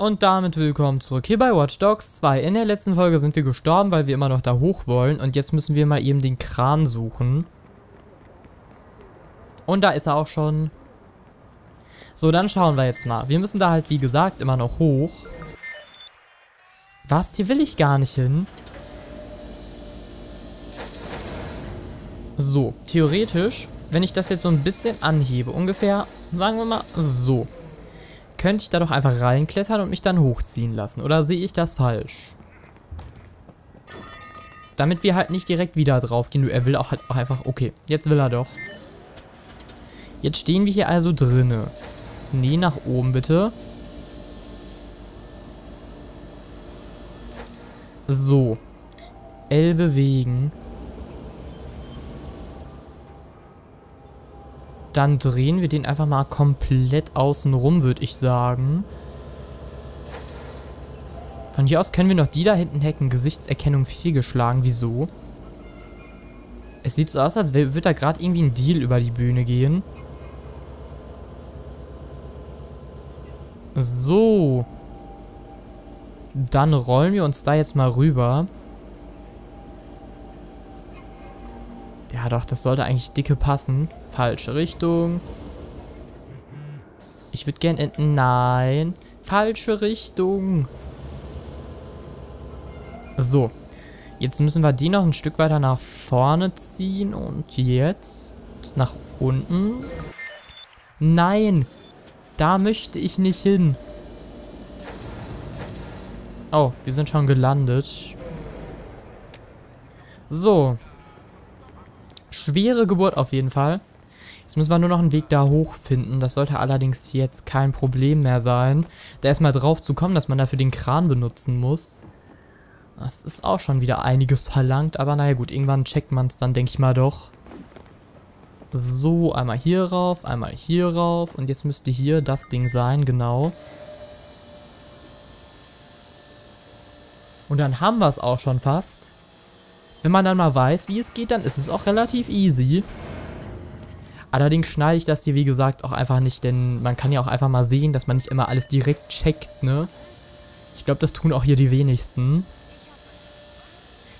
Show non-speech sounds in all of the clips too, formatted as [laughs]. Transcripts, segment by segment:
Und damit willkommen zurück hier bei Watch Dogs 2. In der letzten Folge sind wir gestorben, weil wir immer noch da hoch wollen. Und jetzt müssen wir mal eben den Kran suchen. Und da ist er auch schon. So, dann schauen wir jetzt mal. Wir müssen da halt, wie gesagt, immer noch hoch. Was? Hier will ich gar nicht hin. So, theoretisch, wenn ich das jetzt so ein bisschen anhebe, ungefähr, sagen wir mal, so könnte ich da doch einfach reinklettern und mich dann hochziehen lassen. Oder sehe ich das falsch? Damit wir halt nicht direkt wieder drauf gehen. Er will auch halt auch einfach... Okay, jetzt will er doch. Jetzt stehen wir hier also drinne. Nee, nach oben bitte. So. L bewegen. Dann drehen wir den einfach mal komplett außen rum, würde ich sagen. Von hier aus können wir noch die da hinten hacken. Gesichtserkennung fehlgeschlagen. Wieso? Es sieht so aus, als würde da gerade irgendwie ein Deal über die Bühne gehen. So. Dann rollen wir uns da jetzt mal rüber. Ja doch, das sollte eigentlich dicke passen. Falsche Richtung. Ich würde gern enden. Nein. Falsche Richtung. So. Jetzt müssen wir die noch ein Stück weiter nach vorne ziehen. Und jetzt nach unten. Nein. Da möchte ich nicht hin. Oh, wir sind schon gelandet. So. Schwere Geburt auf jeden Fall. Jetzt müssen wir nur noch einen Weg da hoch finden. Das sollte allerdings jetzt kein Problem mehr sein. Da erstmal drauf zu kommen, dass man dafür den Kran benutzen muss. Das ist auch schon wieder einiges verlangt. Aber naja gut, irgendwann checkt man es dann, denke ich mal doch. So, einmal hier rauf, einmal hier rauf. Und jetzt müsste hier das Ding sein, genau. Und dann haben wir es auch schon fast. Wenn man dann mal weiß, wie es geht, dann ist es auch relativ easy. Allerdings schneide ich das hier, wie gesagt, auch einfach nicht, denn man kann ja auch einfach mal sehen, dass man nicht immer alles direkt checkt, ne? Ich glaube, das tun auch hier die wenigsten.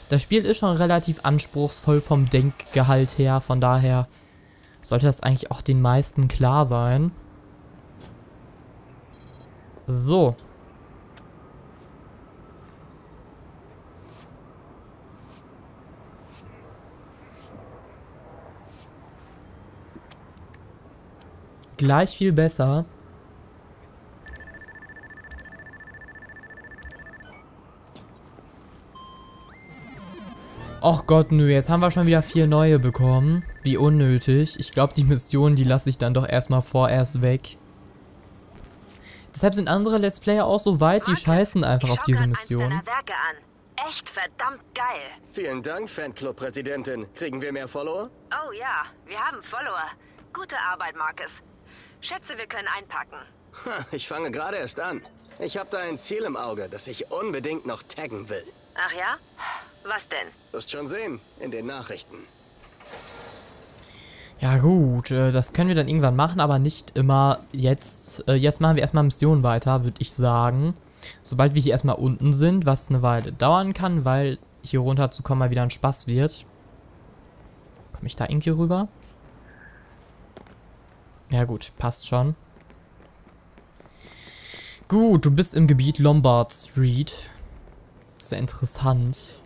Das Spiel ist schon relativ anspruchsvoll vom Denkgehalt her, von daher sollte das eigentlich auch den meisten klar sein. So, gleich viel besser. Och Gott, nö, jetzt haben wir schon wieder vier neue bekommen. Wie unnötig. Ich glaube, die Mission, die lasse ich dann doch erstmal vorerst weg. Deshalb sind andere Let's Player auch so weit, die scheißen einfach auf diese Mission. Echt verdammt geil. Vielen Dank, Fanclub-Präsidentin. Kriegen wir mehr Follower? Oh ja, wir haben Follower. Gute Arbeit, Marcus. Schätze, wir können einpacken. ich fange gerade erst an. Ich habe da ein Ziel im Auge, das ich unbedingt noch taggen will. Ach ja? Was denn? Wirst schon sehen, in den Nachrichten. Ja gut, äh, das können wir dann irgendwann machen, aber nicht immer jetzt. Äh, jetzt machen wir erstmal Missionen weiter, würde ich sagen. Sobald wir hier erstmal unten sind, was eine Weile dauern kann, weil hier runter zu kommen mal wieder ein Spaß wird. Komme ich da irgendwie rüber? Ja gut, passt schon. Gut, du bist im Gebiet Lombard Street. Sehr interessant.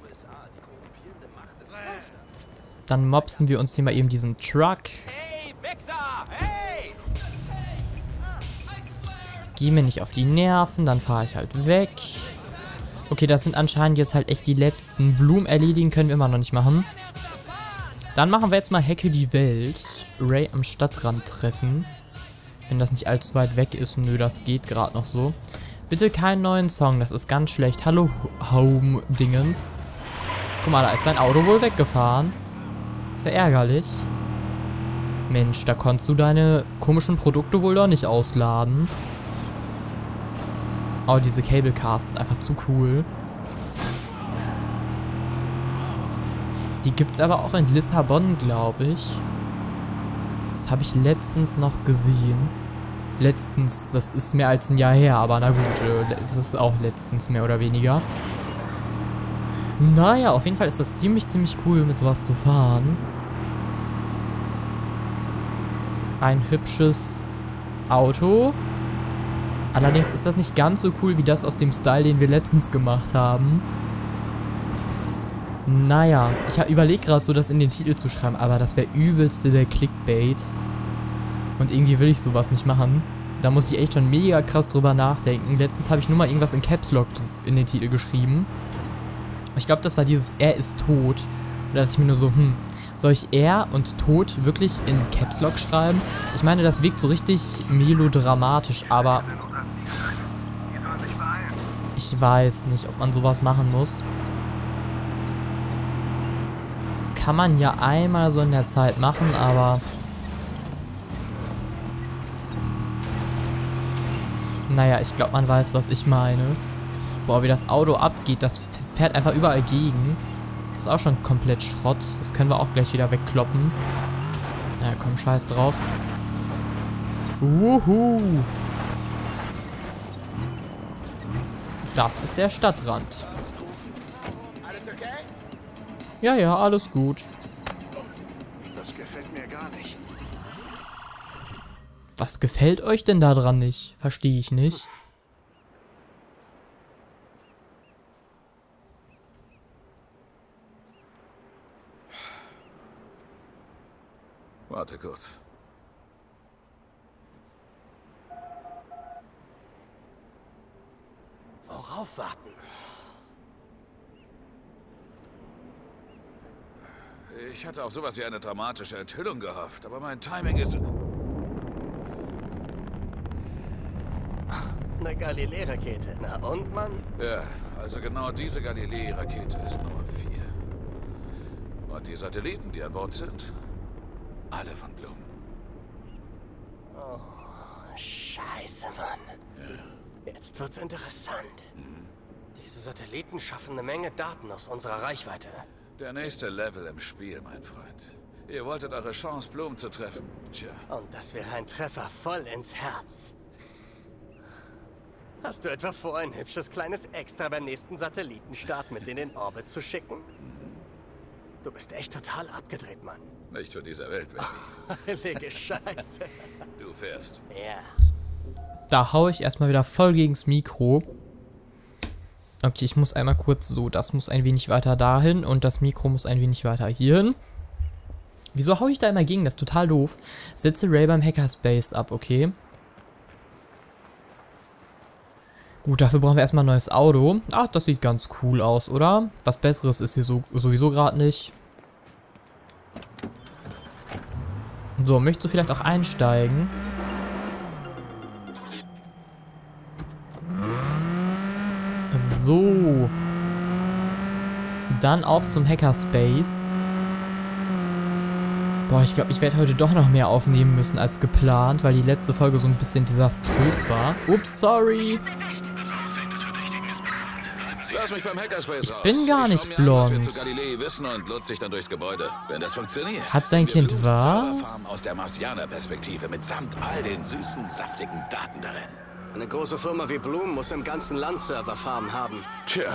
Dann mopsen wir uns hier mal eben diesen Truck. Geh mir nicht auf die Nerven, dann fahre ich halt weg. Okay, das sind anscheinend jetzt halt echt die letzten. Blumen erledigen können wir immer noch nicht machen. Dann machen wir jetzt mal Hecke die Welt. Ray am Stadtrand treffen. Wenn das nicht allzu weit weg ist. Nö, das geht gerade noch so. Bitte keinen neuen Song, das ist ganz schlecht. Hallo, Home-Dingens. Guck mal, da ist dein Auto wohl weggefahren. Ist ja ärgerlich. Mensch, da konntest du deine komischen Produkte wohl doch nicht ausladen. Oh, diese Cable Cars sind einfach zu cool. Die gibt es aber auch in Lissabon, glaube ich. Das habe ich letztens noch gesehen. letztens, das ist mehr als ein Jahr her, aber na gut, äh, es ist auch letztens mehr oder weniger. Naja, auf jeden Fall ist das ziemlich, ziemlich cool, mit sowas zu fahren. Ein hübsches Auto. Allerdings ist das nicht ganz so cool wie das aus dem Style, den wir letztens gemacht haben. Naja, ich überlege gerade so, das in den Titel zu schreiben, aber das wäre übelste der Clickbait. Und irgendwie will ich sowas nicht machen. Da muss ich echt schon mega krass drüber nachdenken. Letztens habe ich nur mal irgendwas in Caps Lock in den Titel geschrieben. Ich glaube, das war dieses Er ist tot. Und da dachte ich mir nur so, hm, soll ich er und tot wirklich in Caps Lock schreiben? Ich meine, das wirkt so richtig melodramatisch, aber ich weiß nicht, ob man sowas machen muss. Kann man ja einmal so in der Zeit machen, aber Naja, ich glaube, man weiß, was ich meine. Boah, wie das Auto abgeht, das fährt einfach überall gegen. Das ist auch schon komplett Schrott. Das können wir auch gleich wieder wegkloppen. Naja, komm, scheiß drauf. Wuhu. Das ist der Stadtrand. Ja, ja, alles gut. Was gefällt euch denn da dran nicht? Verstehe ich nicht. Warte kurz. Worauf warten? Ich hatte auf sowas wie eine dramatische Enthüllung gehofft, aber mein Timing ist... Eine Galilei-Rakete. Na und, Mann? Ja, also genau diese Galilei-Rakete ist Nummer 4. Und die Satelliten, die an Bord sind, alle von Blum. Oh, scheiße, Mann. Jetzt wird's interessant. Diese Satelliten schaffen eine Menge Daten aus unserer Reichweite. Der nächste Level im Spiel, mein Freund. Ihr wolltet eure Chance, Blum zu treffen. Tja, Und das wäre ein Treffer voll ins Herz. Hast du etwa vor, ein hübsches kleines Extra beim nächsten Satellitenstart mit in den Orbit zu schicken? Du bist echt total abgedreht, Mann. nicht für diese Welt, Baby. [laughs] Heilige Scheiße. Du fährst. Ja. Da hau ich erstmal wieder voll gegens Mikro. Okay, ich muss einmal kurz so, das muss ein wenig weiter dahin und das Mikro muss ein wenig weiter hierhin. Wieso hau ich da immer gegen? Das ist total doof. Setze Ray beim Hackerspace ab, okay. Gut, dafür brauchen wir erstmal ein neues Auto. Ach, das sieht ganz cool aus, oder? Was Besseres ist hier so, sowieso gerade nicht. So, möchtest du vielleicht auch einsteigen? So. Dann auf zum Hackerspace. Boah, ich glaube, ich werde heute doch noch mehr aufnehmen müssen als geplant, weil die letzte Folge so ein bisschen desaströs war. Ups, sorry. Ich bin gar nicht was blond. zu Galilei wissen und lotse dich dann durchs Gebäude. Wenn das funktioniert. Hat sein ziehen wir Kind Blues was? Eine große Firma wie Bloom muss im ganzen Land Serverfarmen haben. Tja,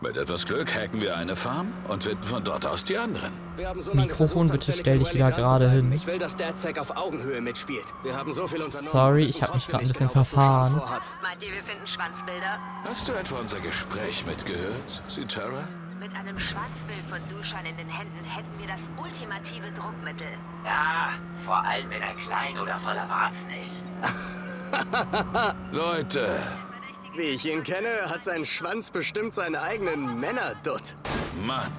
mit etwas Glück hacken wir eine Farm und finden von dort aus die anderen. Wir haben so lange Mikrofon, versucht, bitte stell dich wieder gerade hin. Ich will, dass DedSec auf Augenhöhe mitspielt. Wir haben so viel unternommen. Sorry, ich hab mich grad ein nicht bisschen genau, verfahren. Meint ihr, wir finden Schwanzbilder? Hast du etwa unser Gespräch mitgehört, Sitara? Mit einem Schwanzbild von Duschan in den Händen hätten wir das ultimative Druckmittel. Ja, vor allem wenn er klein oder voller Warzen ist. [laughs] [laughs] Leute, Wie ich ihn kenne, hat sein Schwanz bestimmt seinen eigenen Männerdutt. Mann.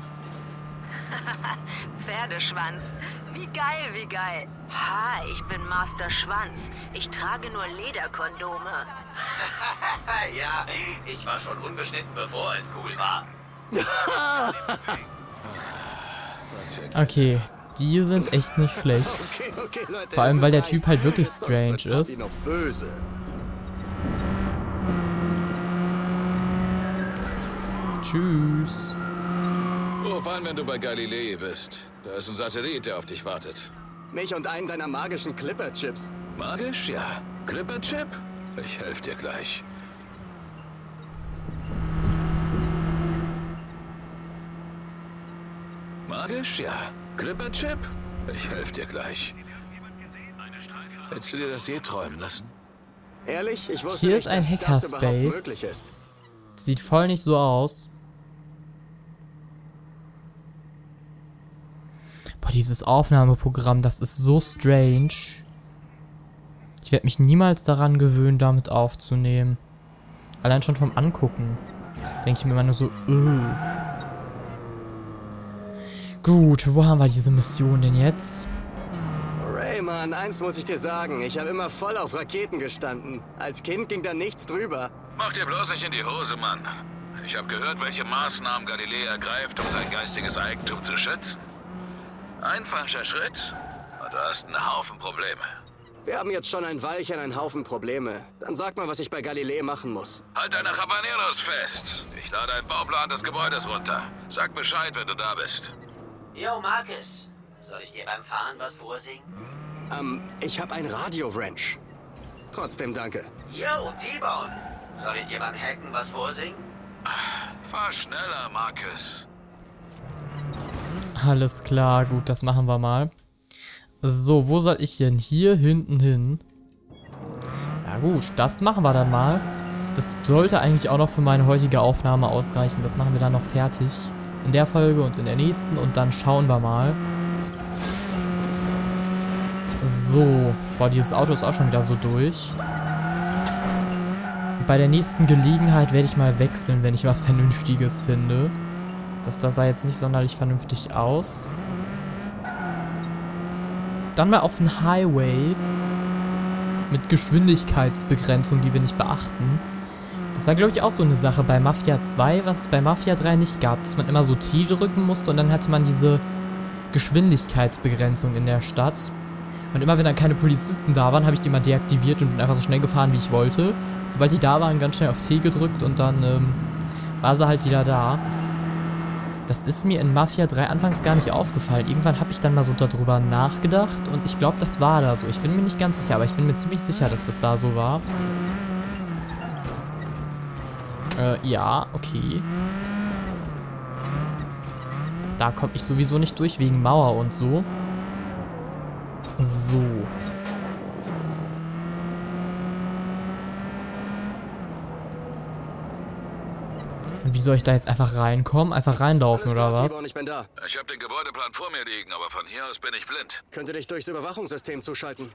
[laughs] Pferdeschwanz. Wie geil, wie geil. Ha, ich bin Master Schwanz. Ich trage nur Lederkondome. [laughs] ja, ich war schon unbeschnitten, bevor es cool war. Was für ein Okay, die sind echt nicht schlecht. Okay, okay, Leute. Vor allem, weil der. Typ halt wirklich strange ist. Tschüss. Ruf an, wenn du bei Galilei bist. Da ist ein Satellit, der auf dich wartet. Mich und einen deiner magischen Clipper-Chips. Magisch, ja. Clipper Chip? Ich helfe dir gleich. Magisch, ja. Clipper Chip? Ich helfe dir gleich. Hättest du dir das je träumen lassen? Ehrlich, ich wusste Hier nicht, ist ein Hackerspace. ist. Sieht voll nicht so aus. Boah, dieses Aufnahmeprogramm, das ist so strange. Ich werde mich niemals daran gewöhnen, damit aufzunehmen. Allein schon vom Angucken. Denke ich mir immer nur so, öh. Gut, wo haben wir diese Mission denn jetzt? Rayman, eins muss ich dir sagen. Ich habe immer voll auf Raketen gestanden. Als Kind ging da nichts drüber. Mach dir bloß nicht in die Hose, Mann. Ich habe gehört, welche Maßnahmen Galilei ergreift, um sein geistiges Eigentum zu schützen. Ein falscher Schritt und du hast einen Haufen Probleme. Wir haben jetzt schon ein Weilchen einen Haufen Probleme. Dann sag mal, was ich bei Galilei machen muss. Halt deine Habaneros fest. Ich lade einen Bauplan des Gebäudes runter. Sag Bescheid, wenn du da bist. Yo, Marcus. Soll ich dir beim Fahren was vorsingen? Ähm, ich habe ein Radio-Wrench. Trotzdem danke. Yo, T-Bone. Soll ich dir beim Hacken was vorsingen? Fahr schneller, Marcus. Alles klar, gut, das machen wir mal. So, wo soll ich denn? Hier hinten hin. Ja gut, das machen wir dann mal. Das sollte eigentlich auch noch für meine heutige Aufnahme ausreichen. Das machen wir dann noch fertig. In der Folge und in der nächsten und dann schauen wir mal. So. Boah, dieses Auto ist auch schon wieder so durch. Bei der nächsten Gelegenheit werde ich mal wechseln, wenn ich was Vernünftiges finde. Das, das sah jetzt nicht sonderlich vernünftig aus. Dann mal auf den Highway. Mit Geschwindigkeitsbegrenzung, die wir nicht beachten. Das war, glaube ich, auch so eine Sache bei Mafia 2, was es bei Mafia 3 nicht gab. Dass man immer so T drücken musste und dann hatte man diese Geschwindigkeitsbegrenzung in der Stadt. Und immer wenn dann keine Polizisten da waren, habe ich die mal deaktiviert und bin einfach so schnell gefahren, wie ich wollte. Sobald die da waren, ganz schnell auf T gedrückt und dann ähm, war sie halt wieder da. Das ist mir in Mafia 3 anfangs gar nicht aufgefallen. Irgendwann habe ich dann mal so darüber nachgedacht und ich glaube, das war da so. Ich bin mir nicht ganz sicher, aber ich bin mir ziemlich sicher, dass das da so war. Äh, ja, okay. Da komme ich sowieso nicht durch, wegen Mauer und so. So. Und wie soll ich da jetzt einfach reinkommen? Einfach reinlaufen Alles oder klar, was? Ich bin da. Ich habe den Gebäudeplan vor mir liegen, aber von hier aus bin ich blind. Könnte dich durchs Überwachungssystem zuschalten.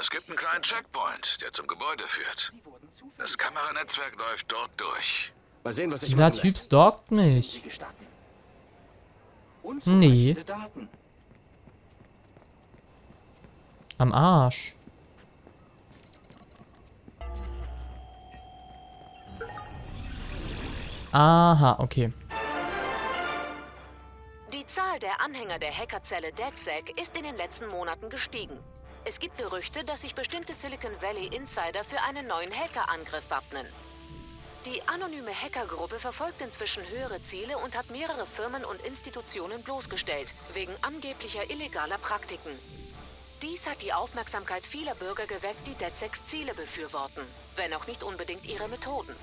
Es gibt einen kleinen Checkpoint, der zum Gebäude führt. Das Kameranetzwerk läuft dort durch. Mal sehen, was ich Dieser Typ stalkt mich. Nee. Am Arsch. Aha, okay. Die Zahl der Anhänger der Hackerzelle DedSec ist in den letzten Monaten gestiegen. Es gibt Gerüchte, dass sich bestimmte Silicon Valley Insider für einen neuen Hackerangriff wappnen. Die anonyme Hackergruppe verfolgt inzwischen höhere Ziele und hat mehrere Firmen und Institutionen bloßgestellt, wegen angeblicher illegaler Praktiken. Dies hat die Aufmerksamkeit vieler Bürger geweckt, die DedSecs Ziele befürworten, wenn auch nicht unbedingt ihre Methoden.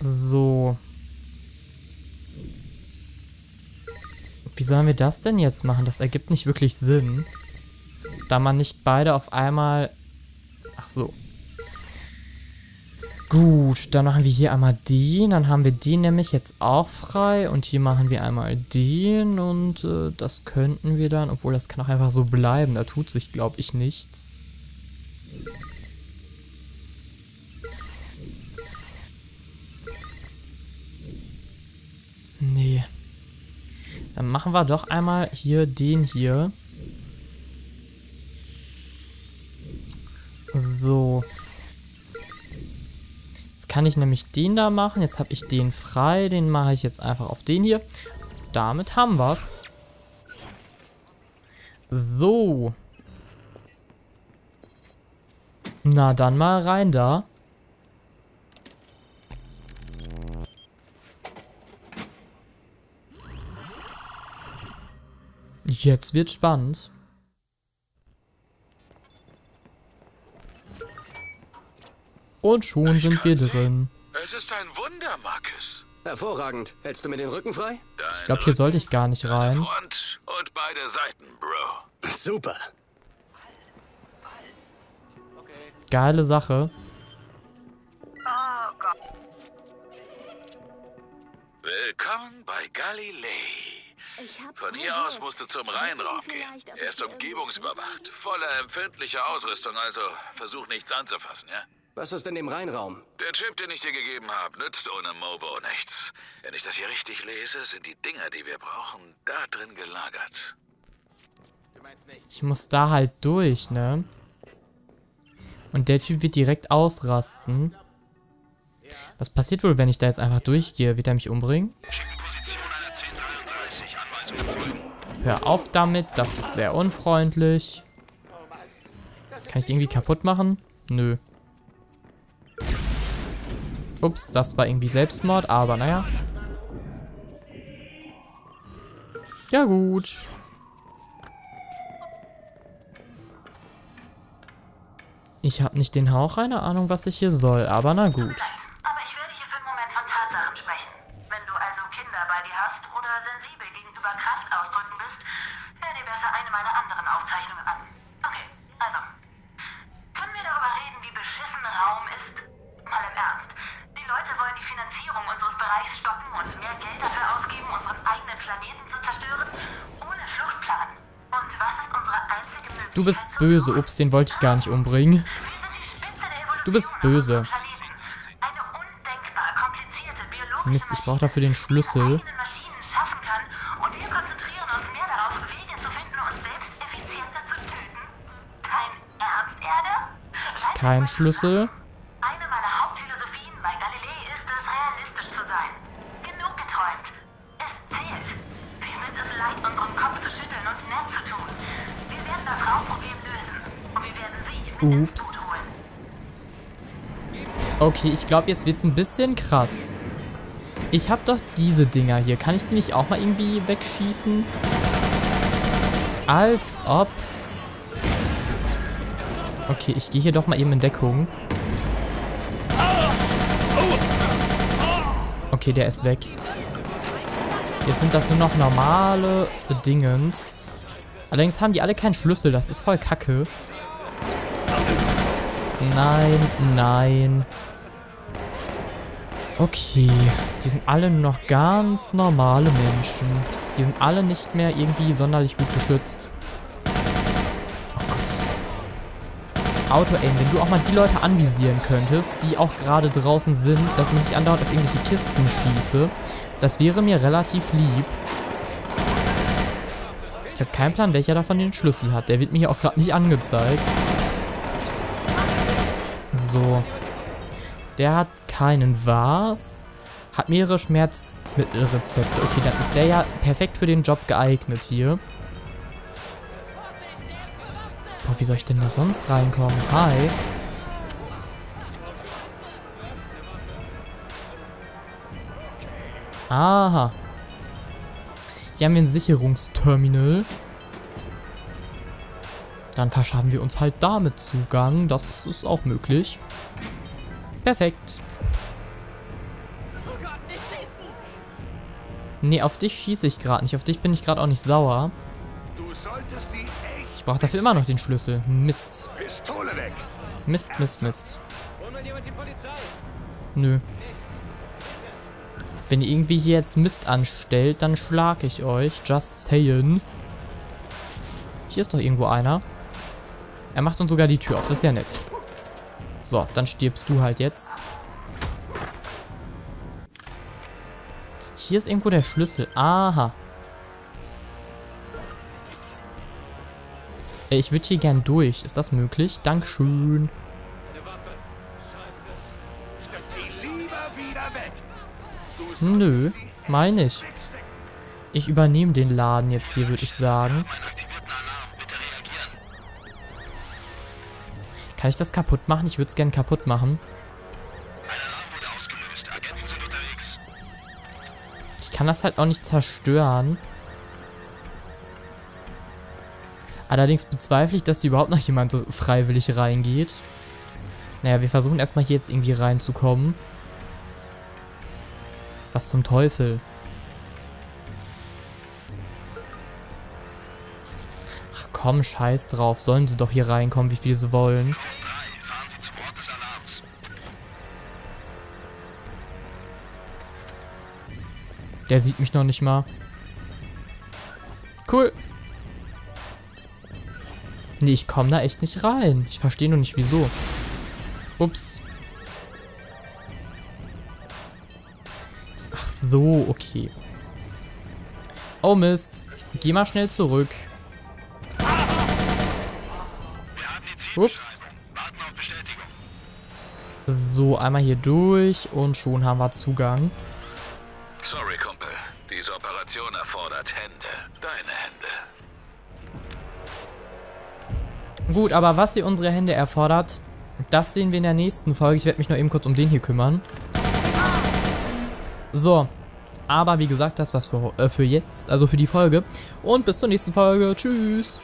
So. Wie sollen wir das denn jetzt machen? Das ergibt nicht wirklich Sinn. Da man nicht beide auf einmal... Ach so. Gut, dann machen wir hier einmal den. Dann haben wir den nämlich jetzt auch frei. Und hier machen wir einmal den. Und äh, das könnten wir dann... Obwohl, das kann auch einfach so bleiben. Da tut sich, glaube ich, nichts. Dann machen wir doch einmal hier den hier. So. Jetzt kann ich nämlich den da machen. Jetzt habe ich den frei. Den mache ich jetzt einfach auf den hier. Damit haben wir's. So. Na, dann mal rein da. Jetzt wird spannend. Und schon Ich sind wir drin. Es ist ein Wunder, Marcus. Hervorragend. Hältst du mir den Rücken frei? Dein Ich glaube, hier sollte ich gar nicht rein. Front und beide Seiten, Bro. Super. Geile Sache. Willkommen bei Galilei. Von hier aus musst du zum Rheinraum gehen. Er ist umgebungsüberwacht, voller empfindlicher Ausrüstung, also versuch nichts anzufassen, ja? Was ist in dem Rheinraum? Der Chip, den ich dir gegeben habe, nützt ohne Mobo nichts. Wenn ich das hier richtig lese, sind die Dinger, die wir brauchen, da drin gelagert. Ich muss da halt durch, ne? Und der Typ wird direkt ausrasten. Was passiert wohl, wenn ich da jetzt einfach durchgehe? Wird er mich umbringen? Hör auf damit, das ist sehr unfreundlich. Kann ich die irgendwie kaputt machen? Nö. Ups, das war irgendwie Selbstmord, aber naja. Ja gut. Ich habe nicht den Hauch einer Ahnung, was ich hier soll, aber na gut. Aber ich werde hier für einen Moment von Tatsachen sprechen. Wenn du also Kinder bei dir hast oder sensibel gegenüber Kraftausdrücken bist, hör dir besser eine meiner anderen Aufzeichnungen an. Okay, also. Können wir darüber reden, wie beschissen Raum ist? Mal im Ernst. Die Leute wollen die Finanzierung unseres Bereichs stoppen und mehr Geld dafür ausgeben, unseren eigenen Planeten zu zerstören, ohne Fluchtplan. Und was ist unsere einzige Möglichkeit? Du bist böse. Ups, den wollte ich gar nicht umbringen. Du bist böse. Mist, ich brauche dafür den Schlüssel. eigene Maschinen Okay, ich glaube, jetzt wird's ein bisschen krass. Ich habe doch diese Dinger hier. Kann ich die nicht auch mal irgendwie wegschießen? Als ob... Okay, ich gehe hier doch mal eben in Deckung. Okay, der ist weg. Jetzt sind das nur noch normale Dingens. Allerdings haben die alle keinen Schlüssel. Das ist voll kacke. Nein, nein. Okay, die sind alle nur noch ganz normale Menschen. Die sind alle nicht mehr irgendwie sonderlich gut geschützt. Gott. Auto-Aim, wenn du auch mal die Leute anvisieren könntest, die auch gerade draußen sind, dass ich nicht andauernd auf irgendwelche Kisten schieße, das wäre mir relativ lieb. Ich habe keinen Plan, welcher davon den Schlüssel hat. Der wird mir hier auch gerade nicht angezeigt. So. Der hat keinen was. Hat mehrere Schmerzmittelrezepte. Okay, dann ist der ja perfekt für den Job geeignet hier. Boah, wie soll ich denn da sonst reinkommen? Hi. Aha. Hier haben wir ein Sicherungsterminal. Dann verschaffen wir uns halt damit Zugang. Das ist auch möglich. Perfekt. Nee, auf dich schieße ich gerade nicht. Auf dich bin ich gerade auch nicht sauer. Ich brauche dafür immer noch den Schlüssel. Mist. Mist, Mist, Mist. Nö. Wenn ihr irgendwie hier jetzt Mist anstellt, dann schlag ich euch. Just saying. Hier ist doch irgendwo einer. Er macht uns sogar die Tür auf. Das ist ja nett. So, dann stirbst du halt jetzt. Hier ist irgendwo der Schlüssel. Aha. Ich würde hier gern durch. Ist das möglich? Dankeschön. Nö, meine ich. Ich übernehme den Laden jetzt hier, würde ich sagen. Kann ich das kaputt machen? Ich würde es gern kaputt machen. Kann das halt auch nicht zerstören. Allerdings bezweifle ich, dass hier überhaupt noch jemand freiwillig reingeht. Naja, wir versuchen erstmal hier jetzt irgendwie reinzukommen. Was zum Teufel? Ach komm, scheiß drauf. Sollen sie doch hier reinkommen, wie viel sie wollen. Der sieht mich noch nicht mal. Cool. Nee, ich komme da echt nicht rein. Ich verstehe nur nicht, wieso. Ups. Ach so, okay. Oh Mist. Geh mal schnell zurück. Ups. So, einmal hier durch und schon haben wir Zugang. Gut, aber was sie unsere Hände erfordert, das sehen wir in der nächsten Folge. Ich werde mich nur eben kurz um den hier kümmern. So. Aber wie gesagt, das war's für, äh, für jetzt, also für die Folge. Und bis zur nächsten Folge. Tschüss.